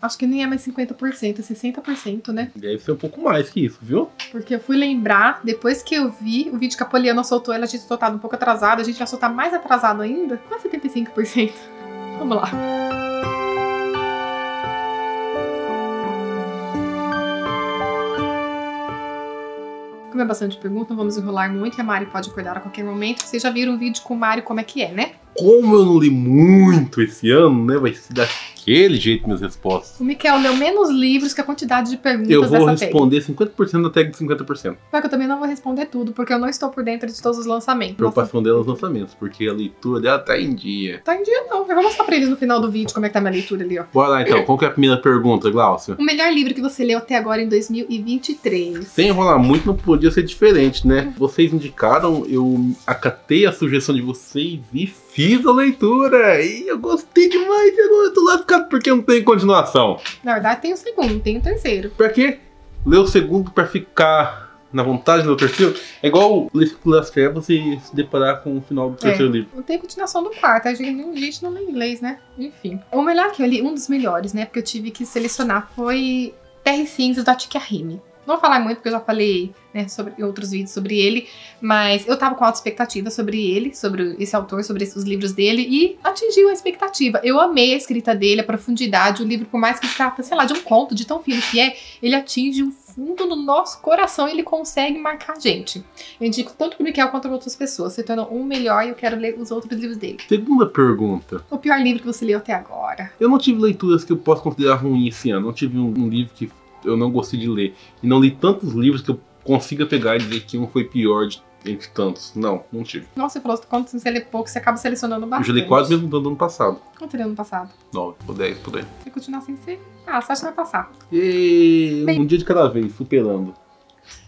Acho que nem é mais 50%, é 60%, né? Deve ser um pouco mais que isso, viu? Porque eu fui lembrar, depois que eu vi o vídeo que a Poliana soltou, ela tinha soltado um pouco atrasado, a gente vai soltar mais atrasado ainda, quase 75%. Vamos lá. Como é bastante pergunta, não vamos enrolar muito e a Mari pode acordar a qualquer momento. Vocês já viram o vídeo com o Mário como é que é, né? Como eu não li muito esse ano, né? Vai ser daquele jeito minhas respostas. O Miquel leu menos livros que a quantidade de perguntas Eu vou dessa tag. responder 50% da tag de 50%. Só que eu também não vou responder tudo, porque eu não estou por dentro de todos os lançamentos. Preocupação dela nos lançamentos, porque a leitura dela tá em dia. Tá em dia não. Eu vou mostrar pra eles no final do vídeo como é que tá minha leitura ali, ó. Bora lá então, qual que é a primeira pergunta, Glaucia? O melhor livro que você leu até agora em 2023. Sem enrolar muito, não podia ser diferente, né? Vocês indicaram, eu acatei a sugestão de vocês e fiz a leitura. E eu gostei demais. Agora eu tô porque não tem continuação. Na verdade, tem o segundo, tem o terceiro. Pra quê? Ler o segundo pra ficar na vontade do terceiro? É igual ler Círculo das Trevas e se deparar com o final do terceiro livro. Não tem continuação do quarto, a gente, não lê inglês, né? Enfim. O melhor que eu li, um dos melhores, né? Porque eu tive que selecionar foi Terra e Cinzas do Rime. Não vou falar muito porque eu já falei né, sobre, outros vídeos sobre ele, mas eu tava com alta expectativa sobre ele, sobre esse autor, sobre os livros dele, e atingiu a expectativa. Eu amei a escrita dele, a profundidade, o livro, por mais que se trata, sei lá, de um conto, de tão fino que é, ele atinge o fundo do nosso coração e ele consegue marcar a gente. Eu indico tanto pro Miquel quanto para outras pessoas, se torna um melhor e eu quero ler os outros livros dele. Segunda pergunta. O pior livro que você leu até agora? Eu não tive leituras que eu posso considerar ruim esse ano. Não tive um, um livro que eu não gostei de ler. E não li tantos livros que eu consiga pegar e dizer que um foi pior de, entre tantos. Não, não tive. Nossa, você falou quando você lê pouco, você acaba selecionando Eu bastante. já li quase mesmo tanto ano passado. Quanto você ano passado? 9 ou 10, por aí. Se continuar sem ser, ah, você acha que vai passar. E Bem- um dia de cada vez, superando.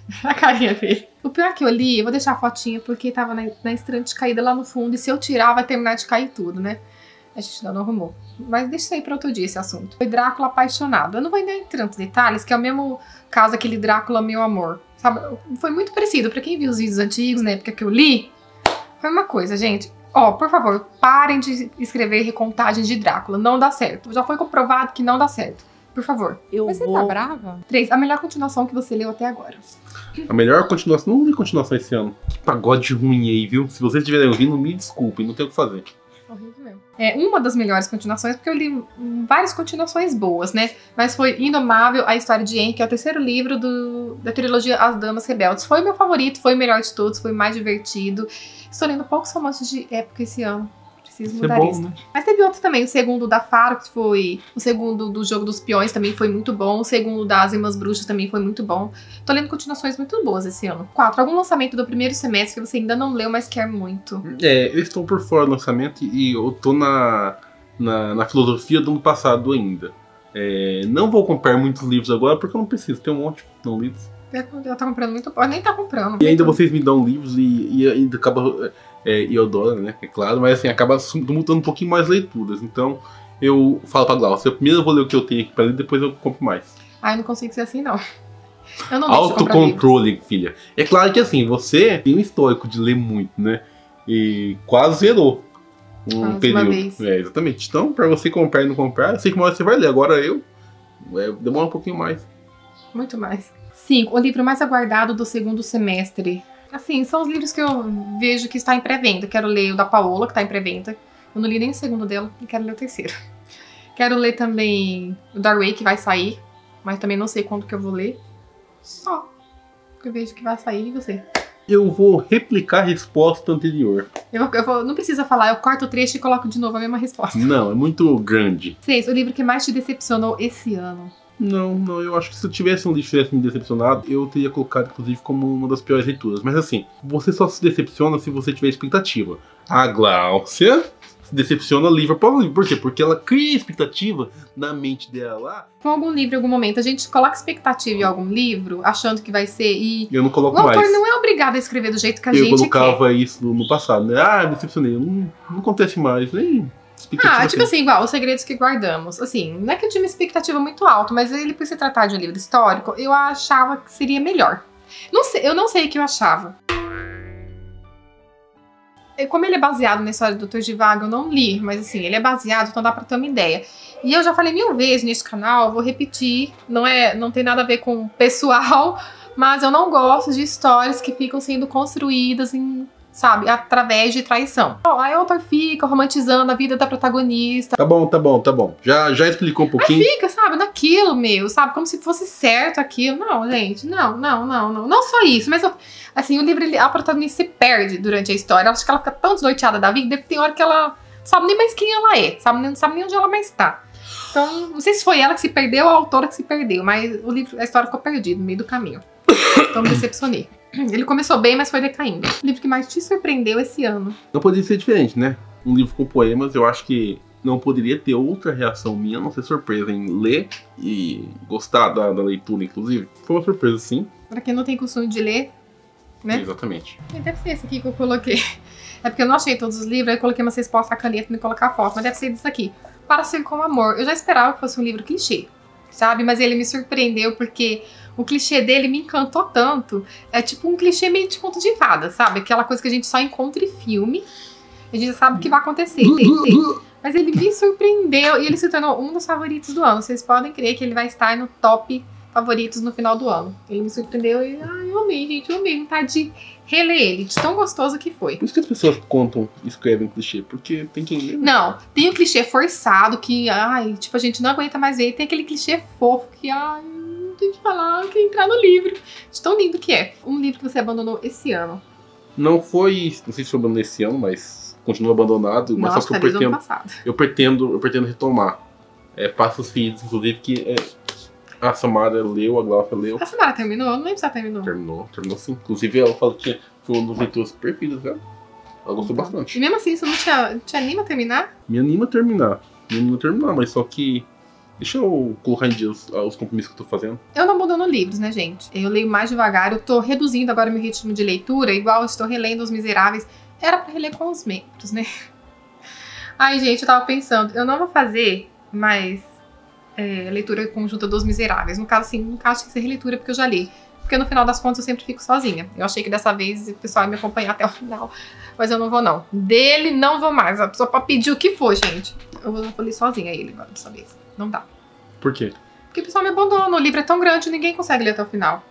A carinha dele. O pior que eu li, eu vou deixar a fotinha porque tava na, na estante caída lá no fundo. E se eu tirar, vai terminar de cair tudo, né? A gente ainda não arrumou. Mas deixa isso aí pra outro dia esse assunto. Foi Drácula apaixonado. Eu não vou entrar em tantos detalhes, que é o mesmo caso aquele Drácula Meu Amor. Sabe? Foi muito parecido. Pra quem viu os vídeos antigos, na época que eu li, foi uma coisa, gente. Ó, por favor, parem de escrever recontagens de Drácula. Não dá certo. Já foi comprovado que não dá certo. Por favor. Eu Mas você vou. tá brava? Três. A melhor continuação que você leu até agora. A melhor continuação, não li continuação esse ano. Que pagode ruim aí, viu? Se vocês estiverem ouvindo, me desculpem, não tem o que fazer. Horrível. É uma das melhores continuações, porque eu li várias continuações boas, né? Mas foi Indomável, a história de Anne, que é o terceiro livro do, da trilogia As Damas Rebeldes. Foi o meu favorito, foi o melhor de todos, foi o mais divertido. Estou lendo poucos romances de época esse ano. Isso é bom, né? Mas teve outro também, o segundo da Faro, que foi. O segundo do Jogo dos Peões também foi muito bom. O segundo das Irmãs Bruxas também foi muito bom. Tô lendo continuações muito boas esse ano. Quatro. Algum lançamento do primeiro semestre que você ainda não leu, mas quer muito. É, eu estou por fora do lançamento e eu tô na, na, na filosofia do ano passado ainda. É, não vou comprar muitos livros agora porque eu não preciso, tem um monte não lidos. Ela tá comprando muito bom. Nem tá comprando. E ainda vocês me dão livros e, e ainda acaba. É, e eu adoro, né? É claro, mas assim, acaba mudando um pouquinho mais leituras. Então eu falo pra Glaucia, primeiro eu vou ler o que eu tenho aqui pra ler, depois eu compro mais. Ah, eu não consigo ser assim, não. Eu não. Autocontrole, filha. É claro que assim, você tem um histórico de ler muito, né? E quase zerou um período. É, exatamente. Então, pra você comprar e não comprar, eu sei que uma hora você vai ler. Agora eu. é, demora um pouquinho mais. Muito mais. Cinco. O livro mais aguardado do segundo semestre. Assim, são os livros que eu vejo que está em pré-venda. Quero ler o da Paola, que está em pré-venda. Eu não li nem o segundo dela e quero ler o terceiro. Quero ler também o Darway, que vai sair. Mas também não sei quando que eu vou ler. Só. Eu vejo que vai sair e você. Eu vou replicar a resposta anterior. Eu, eu vou, não precisa falar, eu corto o trecho e coloco de novo a mesma resposta. Não, é muito grande. Seis. O livro que mais te decepcionou esse ano. Não, não, eu acho que se eu tivesse um livro que tivesse me decepcionado, eu teria colocado, inclusive, como uma das piores leituras. Mas assim, você só se decepciona se você tiver expectativa. A Gláucia se decepciona livro após livro. Por quê? Porque ela cria expectativa na mente dela lá Com algum livro, em algum momento, a gente coloca expectativa em algum livro, achando que vai ser, e eu não o coloco autor mais. não é obrigado a escrever do jeito que a eu gente quer. colocava isso no, passado, né? Ah, me decepcionei. Não, não acontece mais, nem. Ah, tipo assim, igual Os Segredos que Guardamos. Assim, não é que eu tinha uma expectativa muito alta, mas ele, por se tratar de um livro histórico, eu achava que seria melhor. Não sei, eu não sei o que eu achava. como ele é baseado na história do Dr. Givago, eu não li, mas assim, ele é baseado, então dá pra ter uma ideia. E eu já falei mil vezes nesse canal, vou repetir, não é, não tem nada a ver com pessoal, mas eu não gosto de histórias que ficam sendo construídas em sabe? Através de traição. Aí o autor fica romantizando a vida da protagonista. Tá bom, tá bom, tá bom. Já, já explicou um pouquinho. Aí fica, sabe, naquilo, meu, sabe? Como se fosse certo aquilo. Não, gente, não, não, não, não. Não só isso, mas assim, o livro, a protagonista se perde durante a história. Acho que ela fica tão desnoiteada da vida, que tem hora que ela sabe nem mais quem ela é, sabe? Não sabe nem onde ela mais tá. Então, não sei se foi ela que se perdeu ou a autora que se perdeu, mas o livro, a história ficou perdida no meio do caminho. Então me decepcionei. Ele começou bem, mas foi decaindo. O livro que mais te surpreendeu esse ano? Não poderia ser diferente, né? Um livro com poemas, eu acho que não poderia ter outra reação minha, não ser surpresa em ler e gostar da, da leitura, inclusive. Foi uma surpresa, sim. Pra quem não tem costume de ler, né? Exatamente. E deve ser esse aqui que eu coloquei. É porque eu não achei todos os livros, aí eu coloquei uma resposta a caneta e colocar foto, mas deve ser isso aqui. Para ser com amor. Eu já esperava que fosse um livro clichê, sabe? Mas ele me surpreendeu porque o clichê dele me encantou tanto. É tipo um clichê meio de conto de fada, sabe? Aquela coisa que a gente só encontra em filme. A gente sabe o que vai acontecer. Tem, tem. Mas ele me surpreendeu e ele se tornou um dos favoritos do ano. Vocês podem crer que ele vai estar no top favoritos no final do ano. Ele me surpreendeu e ai, eu amei, gente, eu amei. Vontade de reler ele, de tão gostoso que foi. Por isso que as pessoas contam, escrevem clichê, porque tem quem lê. Né? Não, tem o clichê forçado que, ai, tipo, a gente não aguenta mais ver. E tem aquele clichê fofo que, ai, tem que falar, que entrar no livro. De tão lindo que é. Um livro que você abandonou esse ano. Não foi, não sei se foi abandonado esse ano, mas continua abandonado. Mas Nossa, só que eu pretendo, eu pretendo, eu pretendo retomar. É, Passos Filhos, inclusive, que é, a Samara leu, a Glaucia leu. A Samara terminou? Eu não lembro se ela terminou. Terminou, terminou sim. Inclusive, ela falou que foi um dos leitores perfeitos, né? Ela gostou então. bastante. E mesmo assim, isso não te, te anima a terminar? Me anima a terminar. Me anima a terminar, mas só que Deixa eu colocar em dia os, os, compromissos que eu tô fazendo. Eu não abandono livros, né, gente? Eu leio mais devagar, eu tô reduzindo agora meu ritmo de leitura, igual eu estou relendo Os Miseráveis. Era para reler com os membros, né? Ai, gente, eu tava pensando, eu não vou fazer mais é, leitura conjunta dos Miseráveis. No caso, assim, no caso, tem que ser releitura, porque eu já li. Porque no final das contas eu sempre fico sozinha. Eu achei que dessa vez o pessoal ia me acompanhar até o final. Mas eu não vou, não. Dele não vou mais. A pessoa pode pedir o que for, gente. Eu vou ler sozinha ele agora dessa vez. Não dá. Por quê? Porque o pessoal me abandona. O livro é tão grande, ninguém consegue ler até o final.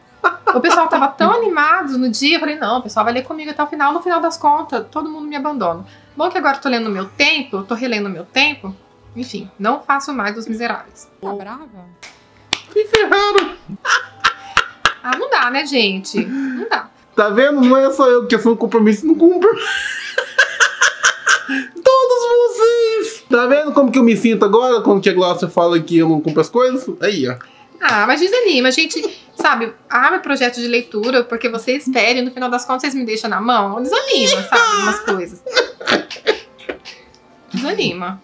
O pessoal tava tão animado no dia, eu falei, não, o pessoal vai ler comigo até o final. No final das contas, todo mundo me abandona. Bom que agora eu tô lendo o meu tempo, tô relendo o meu tempo. Enfim, não faço mais Os Miseráveis. Tá brava? Me ferraram! Ah, não dá, né, gente? Não dá. Tá vendo? Não é só eu que um compromisso não cumpro. Todos vocês! Tá vendo como que eu me sinto agora quando que a Glaucia fala que eu não cumpro as coisas? Aí, ó. Ah, mas desanima. A gente, sabe, abre projeto de leitura porque você espere e no final das contas vocês me deixam na mão. Desanima, sabe, algumas coisas. Desanima.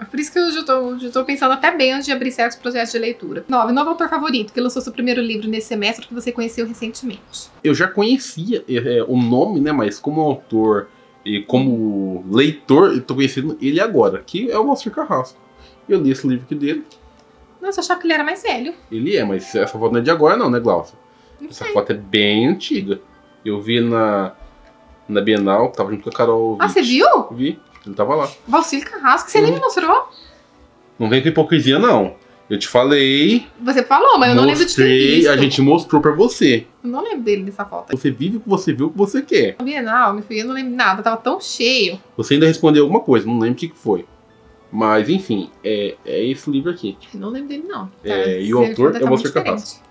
É por isso que eu já tô, já tô pensando até bem antes de abrir certos projetos de leitura. Nove, novo autor favorito que lançou seu primeiro livro nesse semestre que você conheceu recentemente. Eu já conhecia é, é o nome, né? Mas como autor e como leitor, eu tô conhecendo ele agora, que é o Walter Carrasco. Eu li esse livro aqui dele. Nossa, eu achava que ele era mais velho. Ele é, mas essa foto não é de agora não, né, Glaucia? Essa foto é bem antiga. Eu vi na, na Bienal, tava junto com a Carol. Ah, você viu? Vi. Ele tava lá. Valcir Carrasco, você nem me mostrou? Não vem com hipocrisia, não. Eu te falei. Você falou, mas eu não lembro de ter visto. A gente mostrou pra você. Eu não lembro dele nessa foto. Você vive o que você viu o que você quer. Bienal, meu filho, eu não lembro nada. Tava tão cheio. Você ainda respondeu alguma coisa, não lembro o que foi. Mas, enfim, é, é esse livro aqui. Eu não lembro dele, não. É, e o autor é o Walter Carrasco.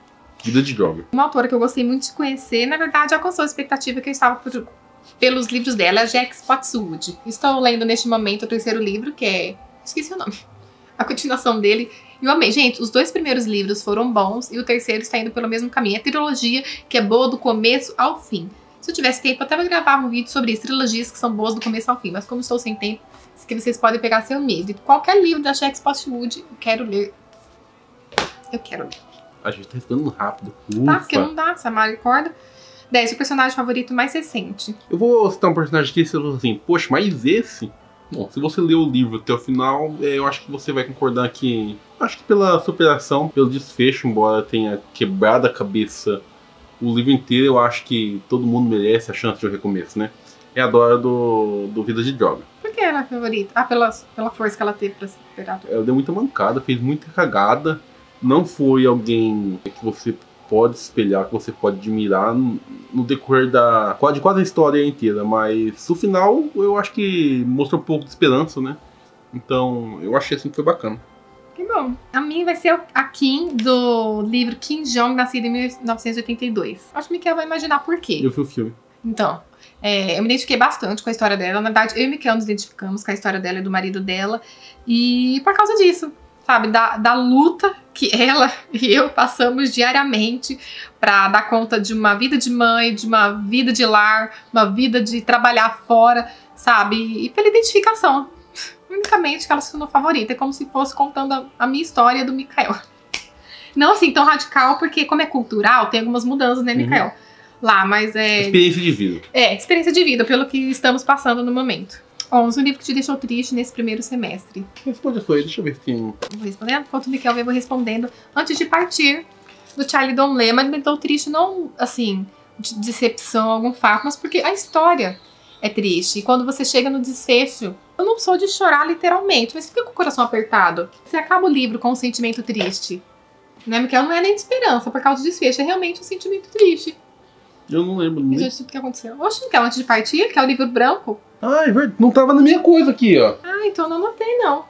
Vida de Droga. Uma autora que eu gostei muito de conhecer, na verdade, alcançou a expectativa que eu estava por, pelos livros dela, a Jack Spotswood. Estou lendo neste momento o terceiro livro, que é. Esqueci o nome. A continuação dele. E eu amei. Gente, os dois primeiros livros foram bons e o terceiro está indo pelo mesmo caminho. É trilogia que é boa do começo ao fim. Se eu tivesse tempo, eu até gravar um vídeo sobre isso, trilogias que são boas do começo ao fim. Mas como estou sem tempo, que vocês podem pegar seu medo. Qualquer livro da Jack Spotswood, eu quero ler. Eu quero ler. A gente tá ficando rápido. Ufa. Tá, porque não dá, Samara corda. 10. O personagem favorito mais recente. Eu vou citar um personagem aqui e você fala assim, poxa, mas esse. Bom, se você ler o livro até o final, é, eu acho que você vai concordar que. Acho que pela superação, pelo desfecho, embora tenha quebrado a cabeça o livro inteiro, eu acho que todo mundo merece a chance de um recomeço, né? é a Dora do, do Vida de Droga. Por que ela é a favorita? Ah, pela, pela força que ela teve pra se recuperar. Ela deu muita mancada, fez muita cagada. Não foi alguém que você pode espelhar, que você pode admirar no, decorrer da quase, quase a história inteira. Mas no final eu acho que mostrou um pouco de esperança, né? Então eu achei assim que foi bacana. Que bom. A minha vai ser a Kim do livro Kim Jong, nascido em 1982. Acho que o Mikael vai imaginar por quê. Eu vi o filme. Então, é, eu me identifiquei bastante com a história dela. Na verdade, eu e o Mikael nos identificamos com a história dela e do marido dela. E por causa disso, sabe, da, da luta que ela e eu passamos diariamente para dar conta de uma vida de mãe, de uma vida de lar, uma vida de trabalhar fora, sabe? E pela identificação. Unicamente que ela se tornou favorita. É como se fosse contando a, a minha história do Mikael. Não assim tão radical, porque como é cultural, tem algumas mudanças, né, Mikael? Lá, mas é. Experiência de vida. É, experiência de vida, pelo que estamos passando no momento. 11. O livro que te deixou triste nesse primeiro semestre. Responde a sua aí, deixa eu ver se tem. um. Vou respondendo? Enquanto o Miquel eu vou respondendo. Antes de partir, do Charlie Don Lema, me deixou triste, não assim, de decepção, algum fato, mas porque a história é triste. E quando você chega no desfecho, eu não sou de chorar literalmente, mas fica com o coração apertado. Você acaba o livro com um sentimento triste. Né, Miquel? Não é nem de esperança, por causa do desfecho, é realmente um sentimento triste. Eu não lembro. E Nem... já tudo que aconteceu. Oxe, Miquel, antes de partir, que é o livro branco. Ah, é verdade. Não tava na minha coisa aqui, ó. Ah, então eu não anotei, não.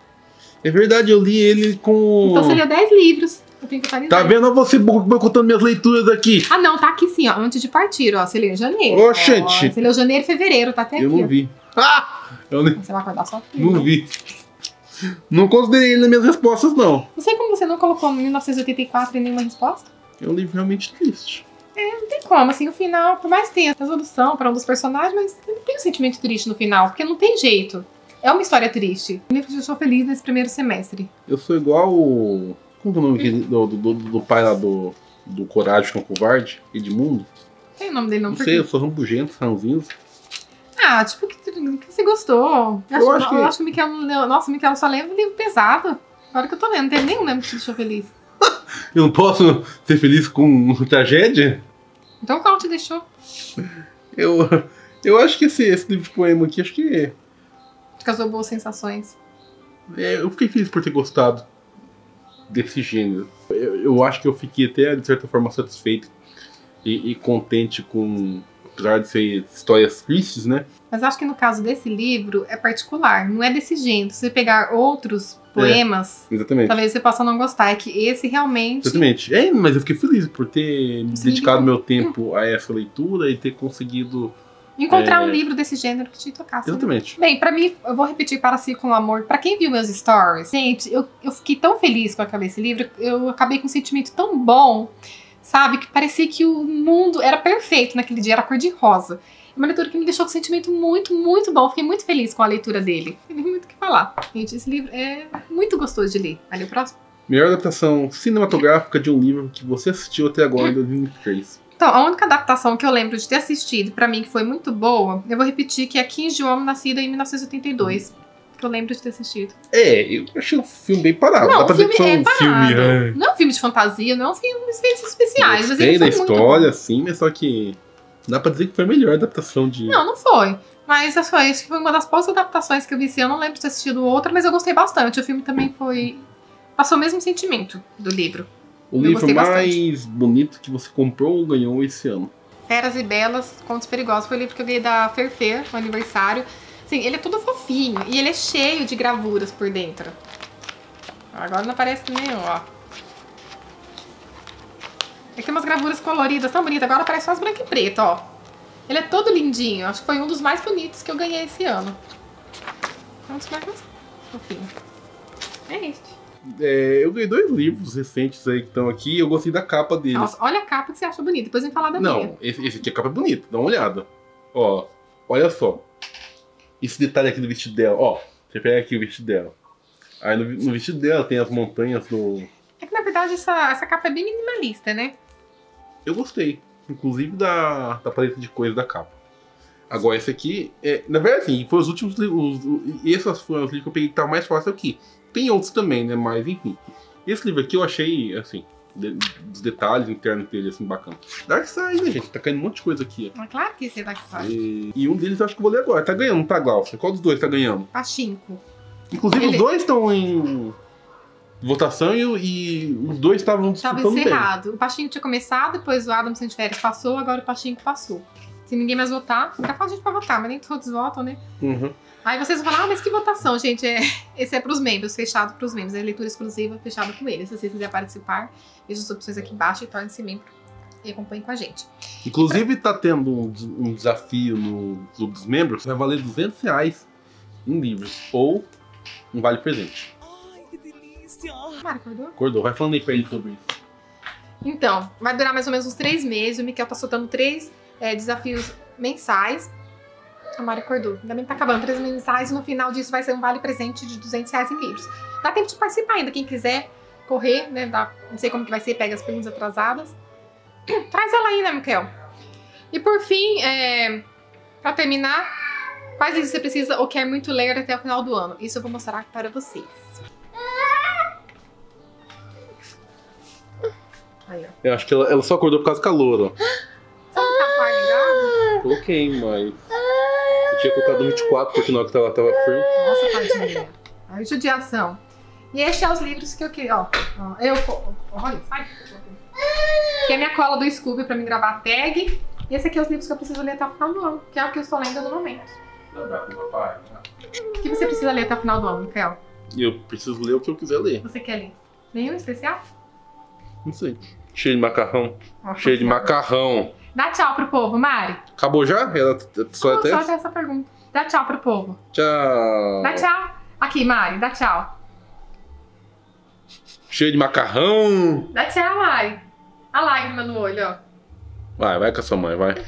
É verdade, eu li ele com. Então você leu 10 livros. Eu tenho que atualizar. Tá vendo você boicotando minhas leituras aqui? Ah, não, tá aqui sim, ó. Antes de partir, ó. Você leu em janeiro. Ó, gente. Você leu janeiro e fevereiro, tá até Eu aqui. não vi. Ah! Eu nem-. Você vai acordar só? não vi. Não considerei ele nas minhas respostas, não. Não sei como você não colocou 1984 em nenhuma resposta. É um livro realmente triste. Não tem como, assim, o final, por mais que tenha resolução para um dos personagens, mas não tem um sentimento triste no final, porque não tem jeito. É uma história triste. O livro me deixou feliz nesse primeiro semestre. Eu sou igual o. Como que é o nome do, do, do, do pai lá do, do Coragem com o Covarde? Edmundo? Tem o nome dele não, Não sei, eu sou ranbugento, ranzinho. Ah, tipo, que, que você gostou. Eu Eu acho, acho que- eu acho que o Miquel não leu. Nossa, o Miquel só lembra livro pesado. Agora que eu tô lendo, não tem nenhum lembro que te deixou feliz. Eu não posso ser feliz com tragédia? Então qual te deixou? Eu, eu acho que esse, esse livro de poema aqui, acho que. Te causou boas sensações. é, eu fiquei feliz por ter gostado desse gênero. Eu, eu acho que eu fiquei até, de certa forma, satisfeito e, e contente com. Apesar de ser histórias tristes, né? Mas acho que no caso desse livro é particular, não é desse gênero. Se você pegar outros poemas, Exatamente. talvez você possa não gostar. É que esse realmente. Exatamente. É, mas eu fiquei feliz por ter dedicado livro- meu tempo a essa leitura e ter conseguido. Encontrar É. um livro desse gênero que te tocasse. né? Exatamente. Bem, pra mim, eu vou repetir para si com amor. Pra quem viu meus stories, gente, eu, eu fiquei tão feliz com aquele esse livro, eu acabei com um sentimento tão bom, sabe? Que parecia que o mundo era perfeito naquele dia, era cor de rosa. É uma leitura que me deixou com um sentimento muito, muito bom. Fiquei muito feliz com a leitura dele. Não tem muito o que falar. Gente, esse livro é muito gostoso de ler. Ali o próximo. Melhor adaptação cinematográfica de um livro que você assistiu até agora em 2023. Então, a única adaptação que eu lembro de ter assistido, pra mim, que foi muito boa, eu vou repetir que é Kim Jong, nascida em 1982. Que eu lembro de ter assistido. É, eu achei o filme bem parado. Não, Dá pra dizer que filme foi um é filme. parado. é. Não é um filme de fantasia, não é um filme de efeitos especiais, ele da história, bom. sim, mas só que. Dá pra dizer que foi a melhor adaptação de. Não, não foi. Mas acho que foi uma das poucas adaptações que eu vi. Eu não lembro de ter assistido outra, mas eu gostei bastante. O filme também foi. Passou o mesmo sentimento do livro. o eu livro mais bonito que você comprou ou ganhou esse ano. Feras e Belas, Contos Perigosos, foi o livro que eu ganhei da Ferfer no aniversário. Sim, ele é todo fofinho e ele é cheio de gravuras por dentro. Agora não aparece nenhum, ó. É que tem umas gravuras coloridas tão bonitas, agora aparece só as branco e preto, ó. Ele é todo lindinho, acho que foi um dos mais bonitos que eu ganhei esse ano. É um dos mais fofinhos. É este. É, eu ganhei dois livros recentes aí que estão aqui e eu gostei da capa deles. Nossa, olha a capa que você acha bonita, depois vem falar da minha. Não, esse, esse aqui a capa é bonita, dá uma olhada. Ó, olha só. Esse detalhe aqui do vestido dela, ó. Você pega aqui o vestido dela. Aí no, no vestido dela tem as montanhas do. É que na verdade essa, essa capa é bem minimalista, né? Eu gostei. Inclusive da, da paleta de cores da capa. Agora esse aqui, é, na verdade assim, foi os últimos livros. Esses foram os livros que eu peguei que estavam mais fácil aqui. Tem outros também, né? Mas enfim. Esse livro aqui eu achei, assim, de- dos detalhes internos dele, assim, bacana. Dark Side, né, gente? Tá caindo um monte de coisa aqui. Mas claro que esse é Dark Side. E, e um deles eu acho que eu vou ler agora. Tá ganhando, tá, Glaucia? Qual dos dois tá ganhando? Pachinko. Inclusive, Ele- os dois estão em votação e, e os dois estavam Tava disputando bem. encerrado. O Pachinko tinha começado, depois o Adam Férias passou, agora o Pachinko passou. Se ninguém mais votar, ainda fala gente pra votar, mas nem todos votam, né? Uhum. Aí vocês vão falar, ah, mas que votação, gente? É, esse é pros membros, fechado pros membros. É leitura exclusiva, fechado com eles. Se vocês quiserem participar, veja as opções aqui embaixo e torne-se membro. E acompanhe com a gente. Inclusive, tá tendo um, um desafio no Clube dos Membros. Vai valer 200 reais em livros. Ou um vale presente. Ai, que delícia! Mara, acordou? Acordou? Vai falando aí pra ele sobre isso. Então, vai durar mais ou menos uns três meses. O Miquel tá soltando três é, desafios mensais. A Mari acordou. Ainda bem que tá acabando três mensais e no final disso vai ser um vale presente de 200 reais em livros. Dá tempo de participar ainda. Quem quiser correr, né? Dá, não sei como que vai ser, pega as perguntas atrasadas. Traz ela aí, né, Miquel? E por fim, é, pra terminar, quais livros você precisa ou quer muito ler até o final do ano? Isso eu vou mostrar para vocês. Aí, ó. Eu acho que ela, ela só acordou por causa do calor, ó. Você não tá com o ar ligado? Coloquei, mas. Eu tinha colocado 24 porque na hora que tava, tava frio. Nossa, tadinha. A judiação. E esses são os livros que eu queria, ó. ó, Eu, olha, sai. Que é minha cola do Scooby pra me gravar a tag. E esse aqui é os livros que eu preciso ler até o final do ano, que é o que eu estou lendo no momento. O que você precisa ler até o final do ano, Mikael? Eu preciso ler o que eu quiser ler. Você quer ler? Nenhum especial? Não sei. Cheio de macarrão. Nossa Cheio de macarrão. Dá tchau pro povo, Mari. Acabou já? Ela só até essa pergunta. Dá tchau pro povo. Tchau. Dá tchau. Aqui, Mari, dá tchau. Cheio de macarrão. Dá tchau, Mari. A lágrima no olho, ó. Vai, vai com a sua mãe, vai.